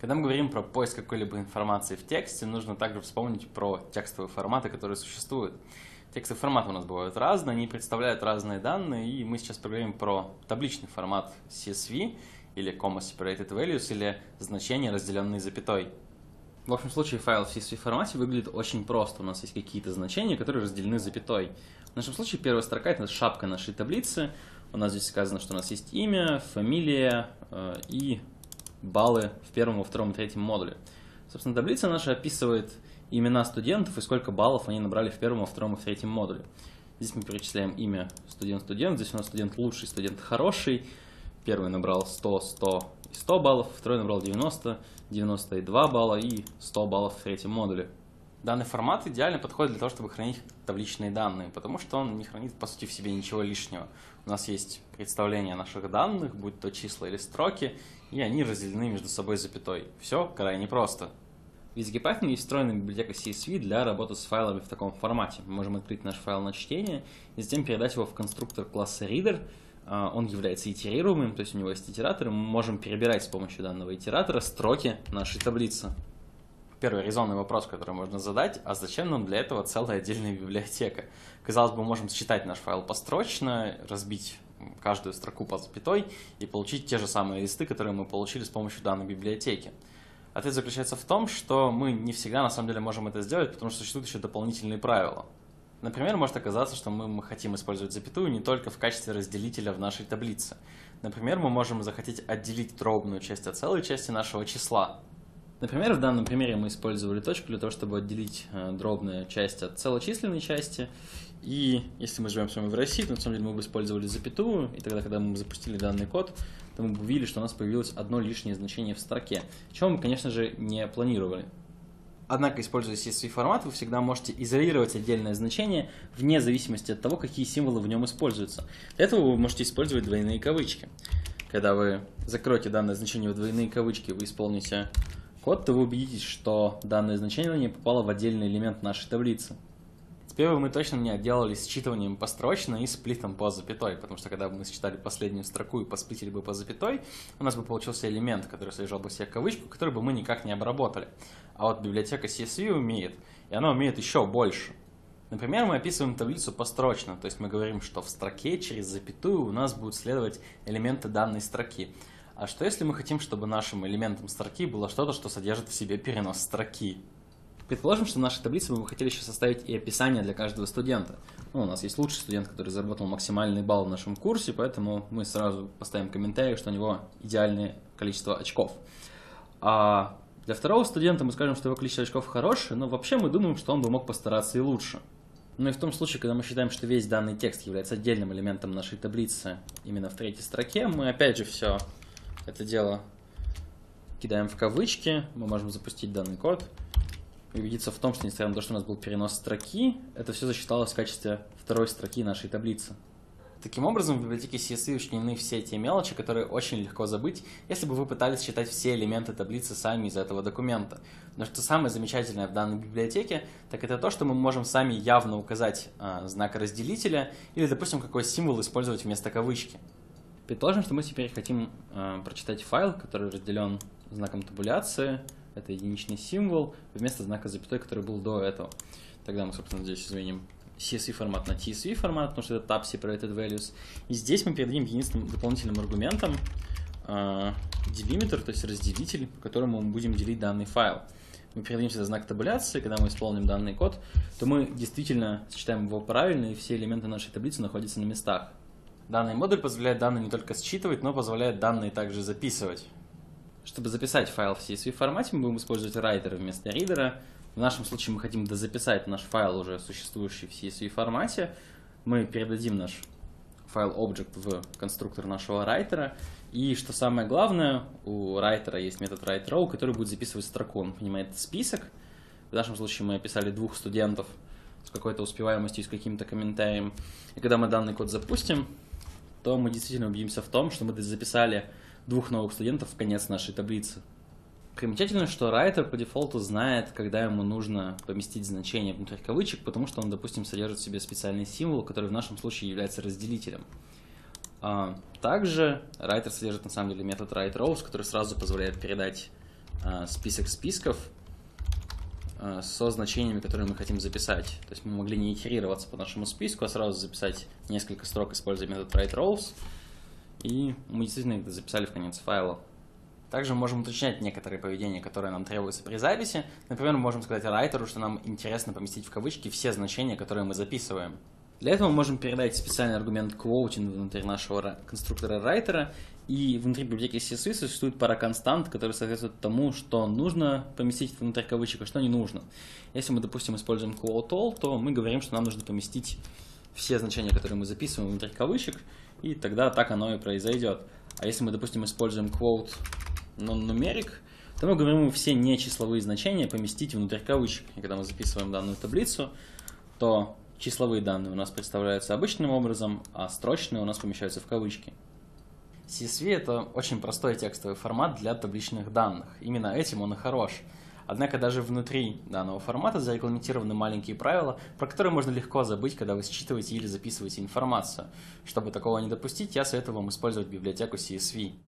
Когда мы говорим про поиск какой-либо информации в тексте, нужно также вспомнить про текстовые форматы, которые существуют. Текстовые форматы у нас бывают разные, они представляют разные данные, и мы сейчас поговорим про табличный формат CSV, или Comma Separated Values, или значения, разделенные запятой. В общем случае файл в CSV формате выглядит очень просто. У нас есть какие-то значения, которые разделены запятой. В нашем случае первая строка — это шапка нашей таблицы. У нас здесь сказано, что у нас есть имя, фамилия э, и баллы в первом, во втором и третьем модуле. Собственно, таблица наша описывает имена студентов и сколько баллов они набрали в первом, во втором и в третьем модуле. Здесь мы перечисляем имя студент-студент, здесь у нас студент лучший, студент хороший. Первый набрал 100, 100 и 100 баллов, второй набрал 90, 92 балла и 100 баллов в третьем модуле. Данный формат идеально подходит для того, чтобы хранить табличные данные, потому что он не хранит, по сути, в себе ничего лишнего. У нас есть представление наших данных, будь то числа или строки, и они разделены между собой запятой. Все крайне просто. В языке Python есть встроенная библиотека CSV для работы с файлами в таком формате. Мы можем открыть наш файл на чтение и затем передать его в конструктор класса reader. А, он является итерируемым, то есть у него есть итератор, и мы можем перебирать с помощью данного итератора строки нашей таблицы первый резонный вопрос, который можно задать, а зачем нам для этого целая отдельная библиотека? Казалось бы, можем считать наш файл построчно, разбить каждую строку по запятой и получить те же самые листы, которые мы получили с помощью данной библиотеки. Ответ заключается в том, что мы не всегда на самом деле можем это сделать, потому что существуют еще дополнительные правила. Например, может оказаться, что мы хотим использовать запятую не только в качестве разделителя в нашей таблице. Например, мы можем захотеть отделить дробную часть от целой части нашего числа. Например, в данном примере мы использовали точку для того, чтобы отделить э, дробную часть от целочисленной части. И если мы живем с вами в России, то на самом деле мы бы использовали запятую, и тогда, когда мы запустили данный код, то мы бы увидели, что у нас появилось одно лишнее значение в строке, чего мы, конечно же, не планировали. Однако, используя CSV формат, вы всегда можете изолировать отдельное значение вне зависимости от того, какие символы в нем используются. Для этого вы можете использовать двойные кавычки. Когда вы закроете данное значение в двойные кавычки, вы исполните код, то вы убедитесь, что данное значение не попало в отдельный элемент нашей таблицы. Теперь мы точно не отделались считыванием построчно и сплитом по запятой, потому что когда бы мы считали последнюю строку и посплитили бы по запятой, у нас бы получился элемент, который содержал бы себе кавычку, который бы мы никак не обработали. А вот библиотека CSV умеет, и она умеет еще больше. Например, мы описываем таблицу построчно, то есть мы говорим, что в строке через запятую у нас будут следовать элементы данной строки. А что если мы хотим, чтобы нашим элементом строки было что-то, что содержит в себе перенос строки? Предположим, что в нашей таблице мы бы хотели еще составить и описание для каждого студента. Ну, у нас есть лучший студент, который заработал максимальный балл в нашем курсе, поэтому мы сразу поставим комментарий, что у него идеальное количество очков. А для второго студента мы скажем, что его количество очков хорошее, но вообще мы думаем, что он бы мог постараться и лучше. Ну и в том случае, когда мы считаем, что весь данный текст является отдельным элементом нашей таблицы именно в третьей строке, мы опять же все это дело кидаем в кавычки, мы можем запустить данный код и убедиться в том, что несмотря на то, что у нас был перенос строки, это все засчиталось в качестве второй строки нашей таблицы. Таким образом, в библиотеке CSV учтены все те мелочи, которые очень легко забыть, если бы вы пытались считать все элементы таблицы сами из этого документа. Но что самое замечательное в данной библиотеке, так это то, что мы можем сами явно указать э, знак разделителя или, допустим, какой символ использовать вместо кавычки. Предположим, что мы теперь хотим э, прочитать файл, который разделен знаком табуляции, это единичный символ, вместо знака запятой, который был до этого. Тогда мы, собственно, здесь изменим CSV формат на TSV формат, потому что это tab separated values. И здесь мы передадим единственным дополнительным аргументом э, delimiter, то есть разделитель, по которому мы будем делить данный файл. Мы передадим сюда знак табуляции, когда мы исполним данный код, то мы действительно считаем его правильно, и все элементы нашей таблицы находятся на местах. Данный модуль позволяет данные не только считывать, но позволяет данные также записывать. Чтобы записать файл в CSV формате, мы будем использовать writer вместо ридера. В нашем случае мы хотим дозаписать наш файл, уже существующий в CSV формате. Мы передадим наш файл object в конструктор нашего райтера. И что самое главное, у райтера есть метод writeRow, который будет записывать строку. Он понимает список. В нашем случае мы описали двух студентов с какой-то успеваемостью с каким-то комментарием. И когда мы данный код запустим, то мы действительно убедимся в том, что мы записали двух новых студентов в конец нашей таблицы. Примечательно, что райтер по дефолту знает, когда ему нужно поместить значение внутрь кавычек, потому что он, допустим, содержит в себе специальный символ, который в нашем случае является разделителем. А, также райтер содержит на самом деле метод writeRows, который сразу позволяет передать а, список списков со значениями, которые мы хотим записать. То есть мы могли не итерироваться по нашему списку, а сразу записать несколько строк, используя метод writeRows, и мы действительно их записали в конец файла. Также мы можем уточнять некоторые поведения, которые нам требуются при записи. Например, мы можем сказать райтеру, что нам интересно поместить в кавычки все значения, которые мы записываем. Для этого мы можем передать специальный аргумент quoting внутри нашего конструктора writer, и внутри библиотеки CSV существует пара констант, которые соответствуют тому, что нужно поместить внутрь кавычек, а что не нужно. Если мы, допустим, используем quote all, то мы говорим, что нам нужно поместить все значения, которые мы записываем внутрь кавычек, и тогда так оно и произойдет. А если мы, допустим, используем quote non-numeric, то мы говорим все нечисловые значения поместить внутрь кавычек. И когда мы записываем данную таблицу, то числовые данные у нас представляются обычным образом, а строчные у нас помещаются в кавычки. CSV – это очень простой текстовый формат для табличных данных. Именно этим он и хорош. Однако даже внутри данного формата зарегламентированы маленькие правила, про которые можно легко забыть, когда вы считываете или записываете информацию. Чтобы такого не допустить, я советую вам использовать библиотеку CSV.